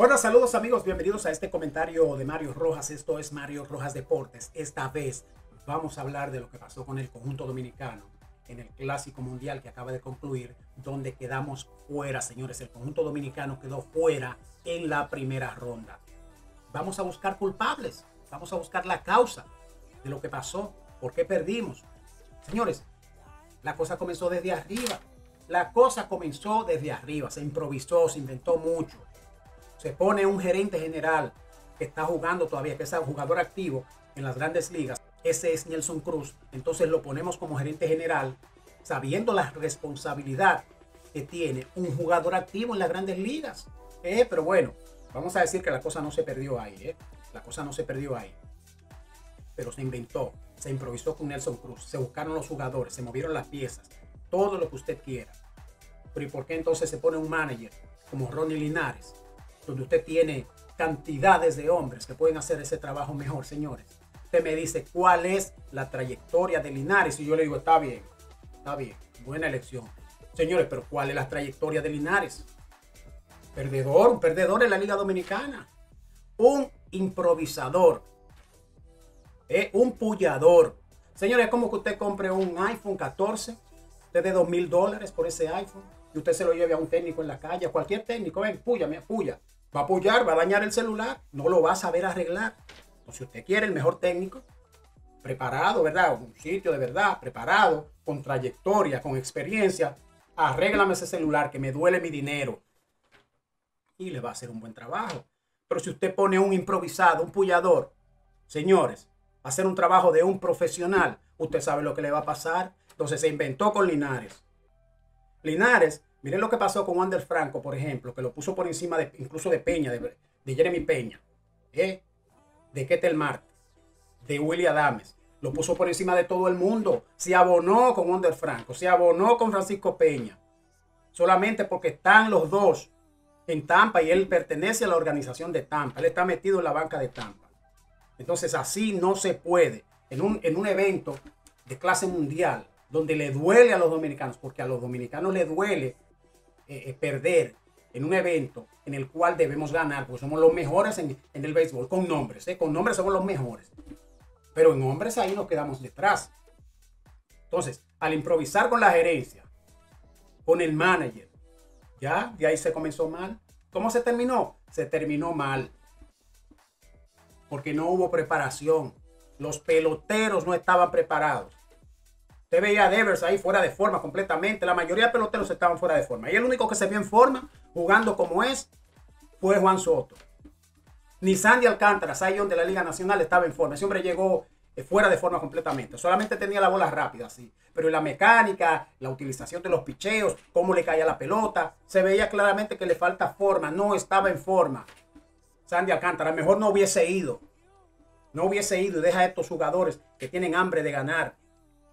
Hola, saludos amigos, bienvenidos a este comentario de Mario Rojas. Esto es Mario Rojas Deportes. Esta vez vamos a hablar de lo que pasó con el conjunto dominicano en el Clásico Mundial que acaba de concluir, donde quedamos fuera, señores. El conjunto dominicano quedó fuera en la primera ronda. Vamos a buscar culpables, vamos a buscar la causa de lo que pasó, por qué perdimos. Señores, la cosa comenzó desde arriba. La cosa comenzó desde arriba, se improvisó, se inventó mucho. Se pone un gerente general que está jugando todavía, que es un jugador activo en las grandes ligas. Ese es Nelson Cruz. Entonces lo ponemos como gerente general, sabiendo la responsabilidad que tiene un jugador activo en las grandes ligas. Eh, pero bueno, vamos a decir que la cosa no se perdió ahí. Eh. La cosa no se perdió ahí. Pero se inventó, se improvisó con Nelson Cruz, se buscaron los jugadores, se movieron las piezas, todo lo que usted quiera. Pero ¿y por qué entonces se pone un manager como Ronnie Linares, donde usted tiene cantidades de hombres que pueden hacer ese trabajo mejor, señores? Usted me dice cuál es la trayectoria de Linares y yo le digo, está bien, está bien, buena elección. Señores, pero ¿cuál es la trayectoria de Linares? Perdedor, un perdedor en la Liga Dominicana. Un improvisador. Eh, un pullador. Señores, es como que usted compre un iPhone 14 usted de dos mil dólares por ese iPhone y usted se lo lleve a un técnico en la calle, a cualquier técnico, ven, puya, me puya. Va a pullar, va a dañar el celular, no lo va a saber arreglar. O si usted quiere el mejor técnico, preparado, ¿verdad? Un sitio de verdad, preparado, con trayectoria, con experiencia, arréglame ese celular que me duele mi dinero. Y le va a hacer un buen trabajo. Pero si usted pone un improvisado, un pullador, señores, a hacer un trabajo de un profesional, usted sabe lo que le va a pasar. Entonces se inventó con Linares. Linares, miren lo que pasó con Wander Franco, por ejemplo, que lo puso por encima de, incluso de Peña, de, Jeremy Peña, ¿eh? de Ketel Marte, de Willy Adames. Lo puso por encima de todo el mundo. Se abonó con Wander Franco, se abonó con Francisco Peña. Solamente porque están los dos en Tampa y él pertenece a la organización de Tampa. Él está metido en la banca de Tampa. Entonces así no se puede. En un, en un evento de clase mundial, donde le duele a los dominicanos, porque a los dominicanos le duele eh, eh, perder en un evento en el cual debemos ganar, porque somos los mejores en, el béisbol, con nombres, ¿eh? con nombres somos los mejores. Pero en hombres ahí nos quedamos detrás. Entonces, al improvisar con la gerencia, con el manager, ya, de ahí se comenzó mal. ¿Cómo se terminó? Se terminó mal. Porque no hubo preparación. Los peloteros no estaban preparados. Usted veía a Devers ahí fuera de forma completamente. La mayoría de peloteros estaban fuera de forma. Y el único que se vio en forma, jugando como es, fue Juan Soto. Ni Sandy Alcántara, Sayón de la Liga Nacional, estaba en forma. Ese hombre llegó eh, fuera de forma completamente. Solamente tenía la bola rápida, sí. Pero la mecánica, la utilización de los picheos, cómo le caía la pelota, se veía claramente que le falta forma. No estaba en forma. Sandy Alcántara, mejor no hubiese ido. No hubiese ido y deja a estos jugadores que tienen hambre de ganar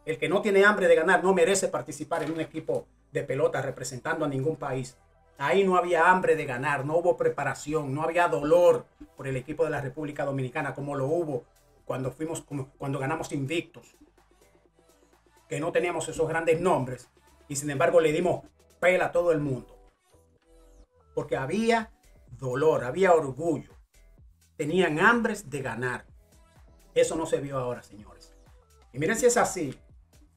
el que no tiene hambre de ganar no merece participar en un equipo de pelota representando a ningún país. Ahí no había hambre de ganar, no hubo preparación, no había dolor por el equipo de la República Dominicana como lo hubo cuando fuimos cuando ganamos invictos. Que no teníamos esos grandes nombres y sin embargo le dimos pela a todo el mundo. Porque había dolor, había orgullo. Tenían hambres de ganar. Eso no se vio ahora, señores. Y miren si es así.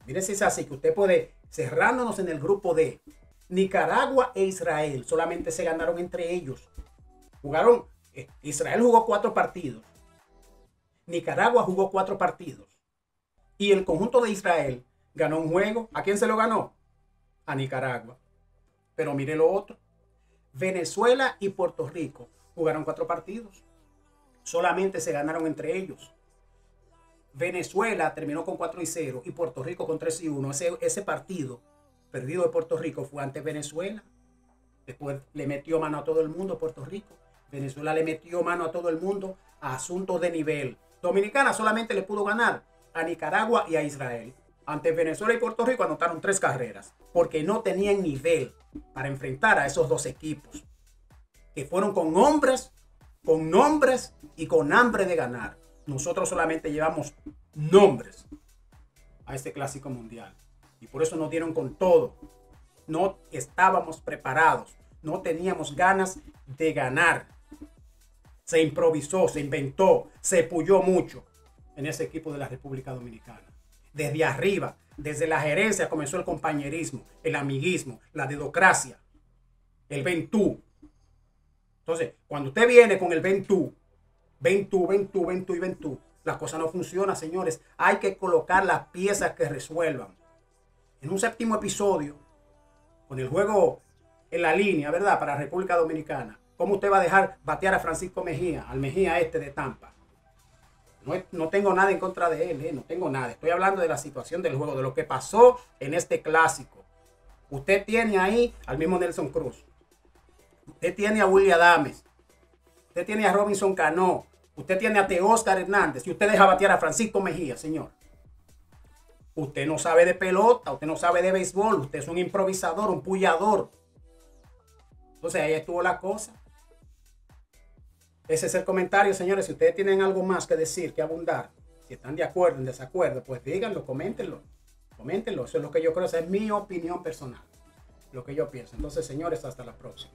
Miren si es así, que usted puede, cerrándonos en el grupo de Nicaragua e Israel, solamente se ganaron entre ellos. Jugaron, eh, Israel jugó cuatro partidos. Nicaragua jugó cuatro partidos. Y el conjunto de Israel ganó un juego. ¿A quién se lo ganó? A Nicaragua. Pero mire lo otro. Venezuela y Puerto Rico jugaron cuatro partidos. Solamente se ganaron entre ellos. Venezuela terminó con 4 y 0 y Puerto Rico con 3 y 1. Ese, partido perdido de Puerto Rico fue ante Venezuela. Después le metió mano a todo el mundo Puerto Rico. Venezuela le metió mano a todo el mundo a asuntos de nivel. Dominicana solamente le pudo ganar a Nicaragua y a Israel. Ante Venezuela y Puerto Rico anotaron tres carreras porque no tenían nivel para enfrentar a esos dos equipos que fueron con hombres, con nombres y con hambre de ganar. Nosotros solamente llevamos nombres a este clásico mundial. Y por eso nos dieron con todo. No estábamos preparados. No teníamos ganas de ganar. Se improvisó, se inventó, se puyó mucho en ese equipo de la República Dominicana. Desde arriba, desde la gerencia comenzó el compañerismo, el amiguismo, la dedocracia, el ventú. Entonces, cuando usted viene con el ventú, ventú, ventú, ventú y ventú, la cosa no funciona, señores. Hay que colocar las piezas que resuelvan. En un séptimo episodio, con el juego en la línea, ¿verdad? Para República Dominicana. ¿Cómo usted va a dejar batear a Francisco Mejía, al Mejía este de Tampa? No, tengo nada en contra de él, ¿eh? no tengo nada. Estoy hablando de la situación del juego, de lo que pasó en este clásico. Usted tiene ahí al mismo Nelson Cruz. Usted tiene a William Adames. Usted tiene a Robinson Cano. Usted tiene a Teóscar Hernández. Y usted deja batear a Francisco Mejía, señor. Usted no sabe de pelota, usted no sabe de béisbol, usted es un improvisador, un puyador. Entonces ahí estuvo la cosa. Ese es el comentario, señores. Si ustedes tienen algo más que decir, que abundar, si están de acuerdo, en desacuerdo, pues díganlo, coméntenlo. Coméntenlo. Eso es lo que yo creo. Esa es mi opinión personal. Lo que yo pienso. Entonces, señores, hasta la próxima.